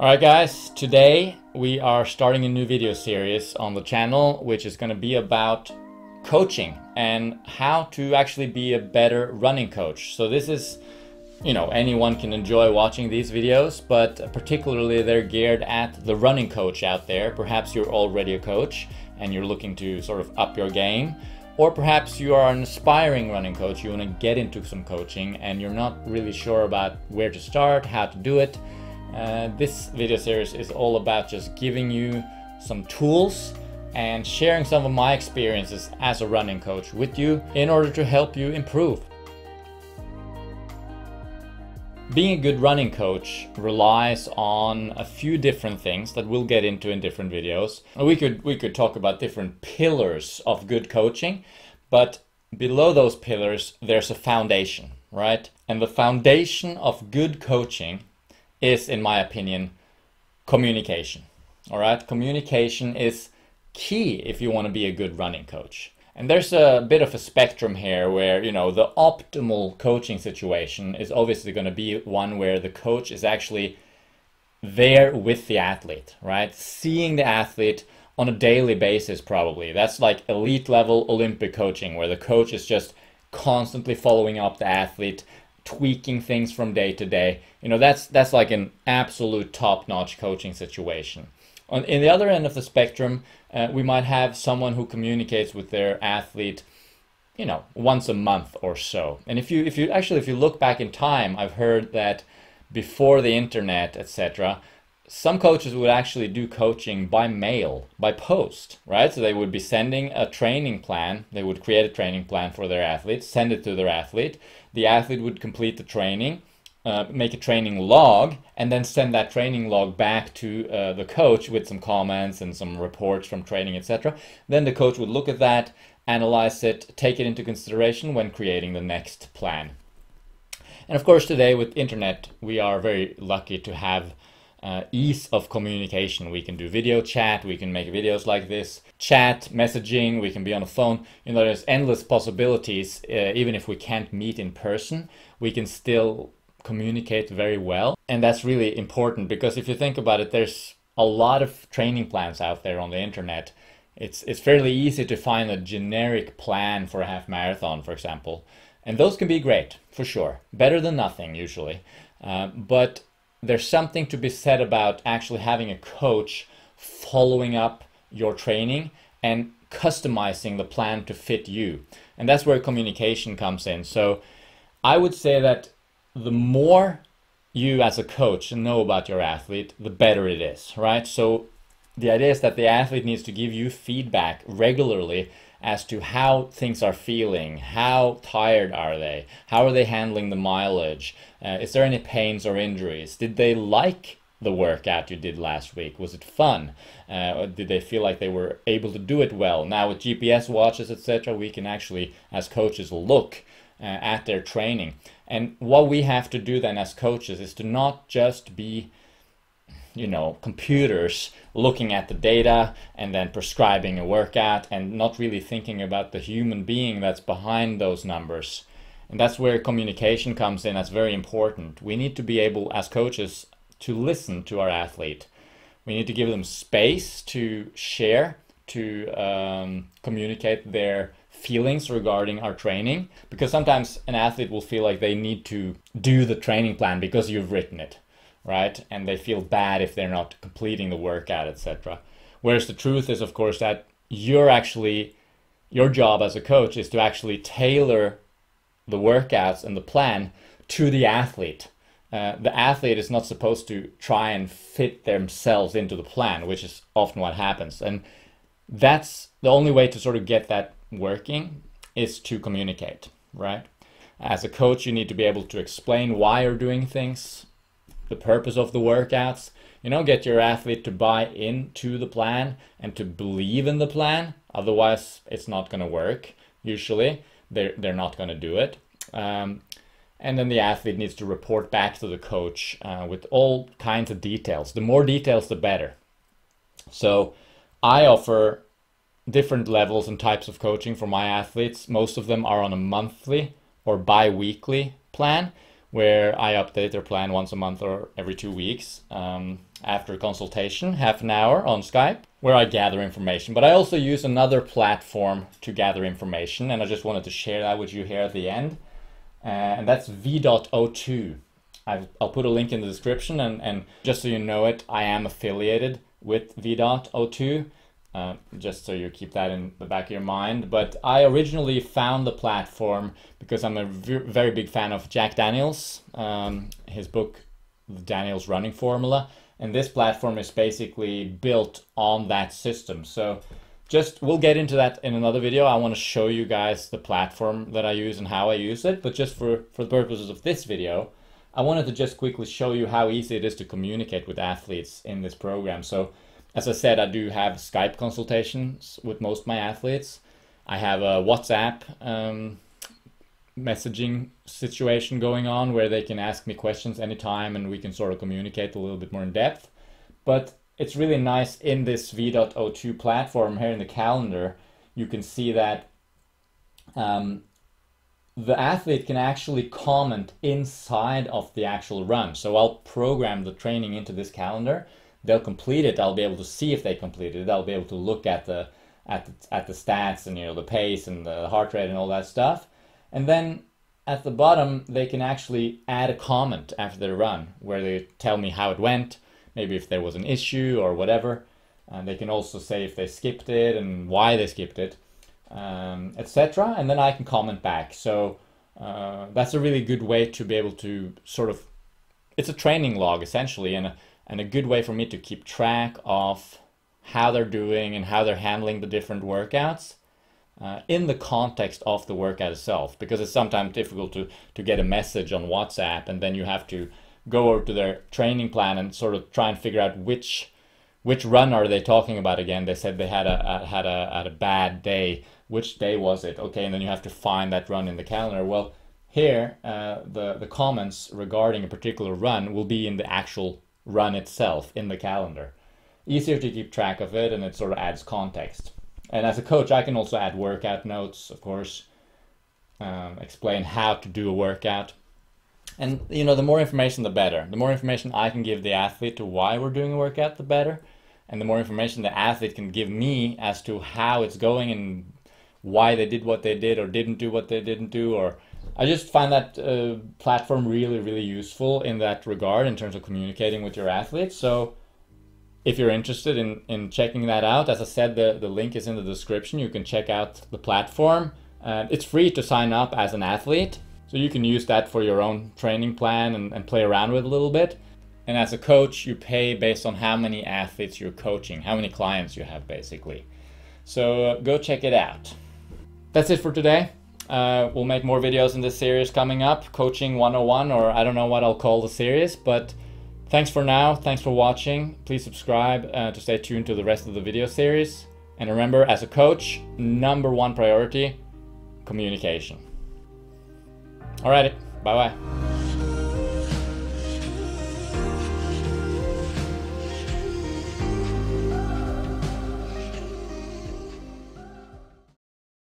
Alright guys, today we are starting a new video series on the channel which is going to be about coaching and how to actually be a better running coach. So this is, you know, anyone can enjoy watching these videos, but particularly they're geared at the running coach out there. Perhaps you're already a coach and you're looking to sort of up your game. Or perhaps you are an aspiring running coach, you want to get into some coaching and you're not really sure about where to start, how to do it. Uh, this video series is all about just giving you some tools and sharing some of my experiences as a running coach with you in order to help you improve. Being a good running coach relies on a few different things that we'll get into in different videos. We could we could talk about different pillars of good coaching, but below those pillars there's a foundation, right? And the foundation of good coaching is, in my opinion, communication. All right, communication is key if you want to be a good running coach. And there's a bit of a spectrum here where, you know, the optimal coaching situation is obviously going to be one where the coach is actually there with the athlete, right? Seeing the athlete on a daily basis, probably. That's like elite level Olympic coaching where the coach is just constantly following up the athlete, tweaking things from day to day. You know, that's that's like an absolute top-notch coaching situation. On in the other end of the spectrum, uh, we might have someone who communicates with their athlete, you know, once a month or so. And if you if you actually if you look back in time, I've heard that before the internet, etc., some coaches would actually do coaching by mail, by post, right? So they would be sending a training plan. They would create a training plan for their athletes, send it to their athlete. The athlete would complete the training, uh, make a training log, and then send that training log back to uh, the coach with some comments and some reports from training, etc. Then the coach would look at that, analyze it, take it into consideration when creating the next plan. And of course, today with internet, we are very lucky to have uh, ease of communication. We can do video chat, we can make videos like this, chat, messaging, we can be on the phone. You know, there's endless possibilities. Uh, even if we can't meet in person, we can still communicate very well. And that's really important because if you think about it, there's a lot of training plans out there on the internet. It's, it's fairly easy to find a generic plan for a half marathon, for example. And those can be great, for sure. Better than nothing, usually. Uh, but there's something to be said about actually having a coach following up your training and customizing the plan to fit you. And that's where communication comes in. So I would say that the more you as a coach know about your athlete, the better it is, right? So the idea is that the athlete needs to give you feedback regularly as to how things are feeling, how tired are they, how are they handling the mileage, uh, is there any pains or injuries, did they like the workout you did last week? Was it fun? Uh, did they feel like they were able to do it well? Now with GPS watches, etc., we can actually, as coaches, look uh, at their training. And what we have to do then as coaches is to not just be you know computers looking at the data and then prescribing a workout and not really thinking about the human being that's behind those numbers. And that's where communication comes in. That's very important. We need to be able as coaches to listen to our athlete. We need to give them space to share to um, communicate their feelings regarding our training because sometimes an athlete will feel like they need to do the training plan because you've written it right? And they feel bad if they're not completing the workout, etc. Whereas the truth is, of course, that you're actually your job as a coach is to actually tailor the workouts and the plan to the athlete. Uh, the athlete is not supposed to try and fit themselves into the plan, which is often what happens. And that's the only way to sort of get that working is to communicate, right? As a coach, you need to be able to explain why you're doing things, the purpose of the workouts. You know, get your athlete to buy into the plan and to believe in the plan. Otherwise, it's not going to work. Usually, they're, they're not going to do it. Um, and then the athlete needs to report back to the coach uh, with all kinds of details. The more details, the better. So, I offer different levels and types of coaching for my athletes. Most of them are on a monthly or bi weekly plan where I update their plan once a month or every two weeks um, after consultation, half an hour on Skype, where I gather information. But I also use another platform to gather information, and I just wanted to share that with you here at the end. Uh, and that's VDOT O2. i will put a link in the description, and, and just so you know it, I am affiliated with VDOT O2. Uh, just so you keep that in the back of your mind. But I originally found the platform because I'm a very big fan of Jack Daniels, um, his book, The Daniels Running Formula. And this platform is basically built on that system. So just we'll get into that in another video. I want to show you guys the platform that I use and how I use it. But just for, for the purposes of this video, I wanted to just quickly show you how easy it is to communicate with athletes in this program. So as I said, I do have Skype consultations with most of my athletes. I have a WhatsApp um, messaging situation going on where they can ask me questions anytime and we can sort of communicate a little bit more in depth. But it's really nice in this VDOT O2 platform here in the calendar, you can see that um, the athlete can actually comment inside of the actual run. So I'll program the training into this calendar they'll complete it, I'll be able to see if they completed it. I'll be able to look at the at the, at the stats and you know the pace and the heart rate and all that stuff. And then at the bottom, they can actually add a comment after their run where they tell me how it went, maybe if there was an issue or whatever. And they can also say if they skipped it and why they skipped it, um, etc. And then I can comment back. So uh, that's a really good way to be able to sort of, it's a training log essentially, and and a good way for me to keep track of how they're doing and how they're handling the different workouts uh, in the context of the workout itself because it's sometimes difficult to, to get a message on WhatsApp and then you have to go over to their training plan and sort of try and figure out which which run are they talking about again. They said they had a, a had a had a bad day. Which day was it? Okay and then you have to find that run in the calendar. Well here uh, the the comments regarding a particular run will be in the actual run itself in the calendar. Easier to keep track of it and it sort of adds context. And as a coach, I can also add workout notes, of course, um, explain how to do a workout. And you know, the more information, the better. The more information I can give the athlete to why we're doing a workout, the better. And the more information the athlete can give me as to how it's going and why they did what they did or didn't do what they didn't do or I just find that uh, platform really, really useful in that regard in terms of communicating with your athletes. So if you're interested in, in checking that out, as I said, the, the link is in the description. You can check out the platform. Uh, it's free to sign up as an athlete. So you can use that for your own training plan and, and play around with a little bit. And as a coach, you pay based on how many athletes you're coaching, how many clients you have, basically. So uh, go check it out. That's it for today. Uh, we'll make more videos in this series coming up, Coaching 101, or I don't know what I'll call the series, but thanks for now. Thanks for watching. Please subscribe uh, to stay tuned to the rest of the video series. And remember, as a coach, number one priority, communication. Alrighty, bye-bye.